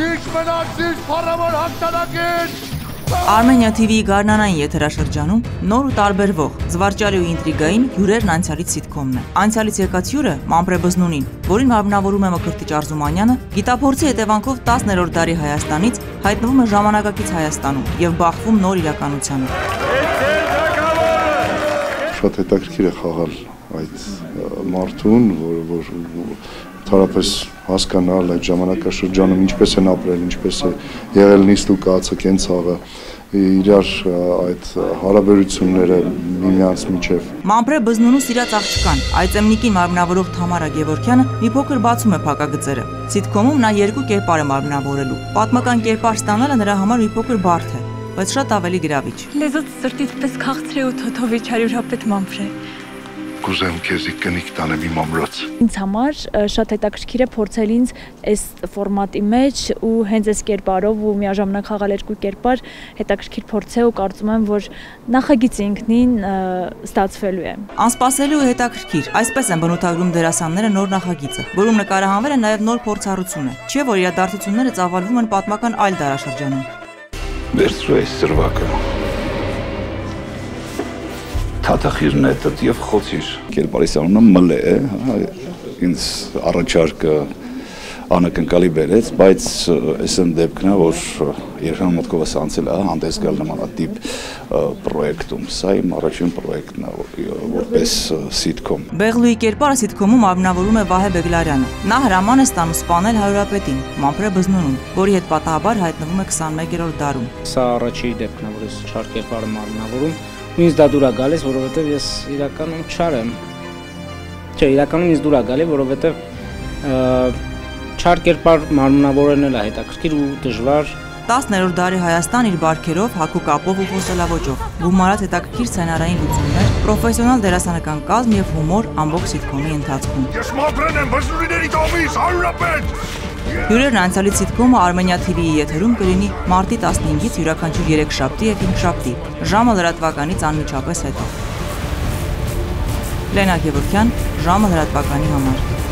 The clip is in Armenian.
Քիչ մնացիր փառավոր հաղթանակին։ Armenia TV-ի գարնանային եթերաշրջանում նոր ու տարբերվող, զվարճալի ու ինտրիգային հյուրերն անցյալից սիտկոմն է։ Անցյալից եկած հյուրը Մանպրե Բզնունին, որին մարմնավորում է Մկրտիչ Արզումանյանը, գիտափորձի հետևանքով 10-րդ դարի Հայաստանից հայտնվում է ժամանակակից Հայաստանում եւ բախվում նոր իրականությանը։ Շատ հետաքրքիր է խաղալ այդ մարդուն, որը որ թարապես հասկանալ այդ ժամանակաշրջանում ինչպես են ապրել, ինչպես է եղել նիստ ու կացը կենցաղը իրար այդ հարաբերությունները միմյանց միջև։ Մանպրե բզնունու սիրած աղջկան, այծեմնիկին մարմնավորող Թամարա Գևորքյանը մի փոքր բացում է փակագծերը։ Սիտկոմում նա երկու կերպար է մարմնավորելու։ Պատմական կերպար ստանալը նրա համար մի փոքր բարդ է, բայց շատ ավելի գրավիչ։ Լեզուց սրտից պես քաղցրե ու թոթովիչ հարյուրապետ Մանփրե կուզեմ քեզի կնիկ տանեմ իմ ամրոց։ Ինձ համար շատ հետաքրքիր է փորձել ինձ այս ֆորմատի մեջ ու հենց այս կերպարով ու միաժամանակ խաղալ երկու կերպար հետաքրքիր փորձ է ու կարծում եմ, որ նախագիծը ինքնին ստացվելու է։ Անսպասելի ու հետաքրքիր, այսպես են բնութագրում դերասանները նոր նախագիծը, որում նկարահանվել է նաև նոր փորձառությունը։ Չէ՞ որ իրադարձությունները ծավալվում են պատմական այլ դարաշրջանում։ Վերցրու այս ծրվակը թաթախիրն է դդ եւ խոցիր։ Կերպարիս անունը մլ է, հա, ինձ առաջարկը անակնկալի բերեց, բայց այսն դեպքն է, որ Երևան մտքովս անցել է հանդես գալ նմանատիպ պրոյեկտում։ Սա իմ առաջին պրոյեկտն է, որպես սիտկոմ։ Բեղլուի կերպարը սիտկոմում արմնավորում է Վահե Բեգլարյանը։ Նա հրաման է ստանում սպանել հարուրապետին, Մանփրե Բզնունուն, որի հետ պատահաբար հայտնվում է 21-րդ դարում։ Սա առաջի դեպքն է, որ ես չար կերպարը մարմնավորում ինձ դա դուր է գալիս, որովհետև ես իրականում չար եմ։ Չէ, իրականում ինձ դուր է գալի, որովհետև չար կերպար մարմնավորելն էլ է հետաքրքիր ու դժվար 10-րդ դարի Հայաստան իր բարքերով, հակու կապով ու խոսելավոճով, գումարած հետաքրքիր սցենարային լուծումներ, պրոֆեսիոնալ դերասանական կազմ եւ հումոր ամբողջ սիտկոմի ընթացքում։ Ես մապրեն եմ բժշկուհիների տոմից, հարյուրապետ։ Հյուրերն անցյալի սիտկոմը Armenia TV-ի եթերում կլինի մարտի 15-ից յուրաքանչյուր 3 շաբթի եւ 5 շաբթի, ժամը լրատվականից անմիջապես հետո։ Լենա Գևորքյան, ժամը լրատվականի համար։